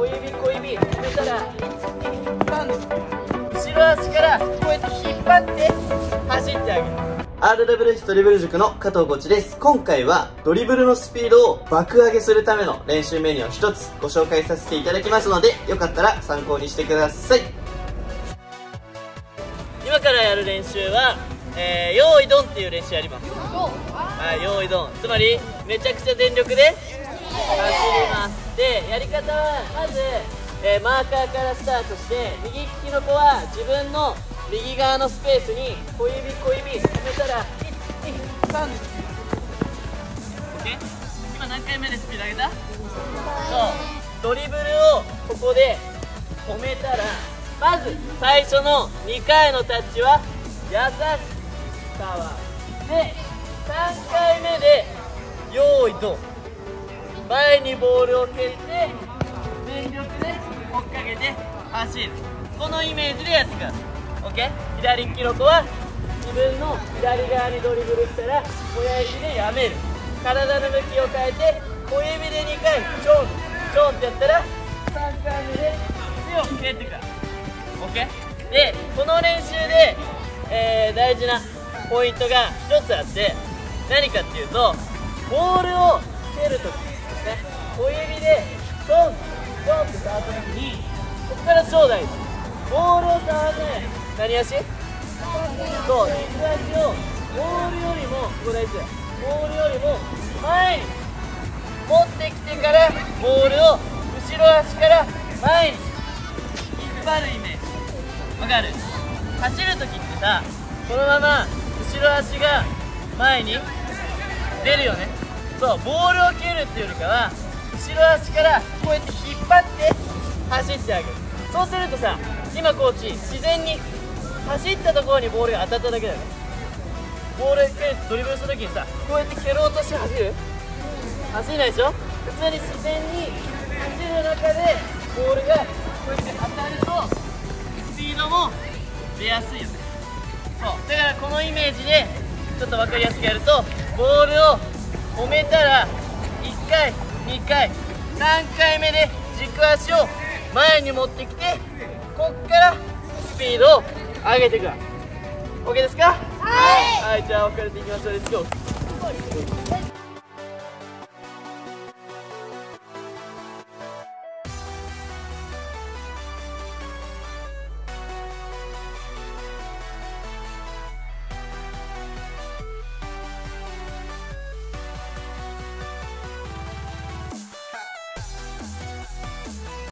小指小指。止めたら123後ろ足からこうやって引っ張って走ってあげる。RWS ドリブル塾の加藤コーチです。今回はドリブルのスピードを爆上げするための練習メニューを一つご紹介させていただきますので、よかったら参考にしてください。今からやる練習は、えー、用意ドンっていう練習やります。はい用意ドン。つまりめちゃくちゃ全力で走りますでやり方はまず、えーマーカーからスタートして右利きの子は自分の右側のスペースに小指小指。止めたら123 OK 今何回目でスピード上げた？そう。ドリブルをここで止めたらまず最初の2回のタッチは優しくパワーで3回目で用意ドン。前にボールを蹴って全力で追っかけて走る。このイメージでやってください。OK 左利きの子は自分の左側にドリブルしたら親指でやめる。体の向きを変えて小指で2回ちょんちょんってやったら3回目で強く蹴ってください。OK? でこの練習で、えー大事なポイントが1つあって何かっていうとボールを蹴るとき。ね小指でトントンって触ったときにここから超大事ボールを触らない何足そう軸足をボールよりもここ大事だボールよりも前に持ってきてからボールを後ろ足から前に。引っ張るイメージわかる？走るときってさこのまま後ろ足が前に出るよね。そうボールを蹴るっていうよりかは後ろ足からこうやって引っ張って走ってあげる。そうするとさ今コーチ自然に走ったところにボールが当たっただけだよね。ボール蹴るドリブルするときにさこうやって蹴ろうとして走る？走れないでしょ？普通に自然に走る中でボールがこうやって当たるとスピードも出やすいよね。そうだからこのイメージでちょっと分かりやすくやるとボールを止めたら1回2回3回目で軸足を前に持ってきてこっからスピードを上げていく OK ですか？はい。はいじゃあ分かれていきましょうレッツゴー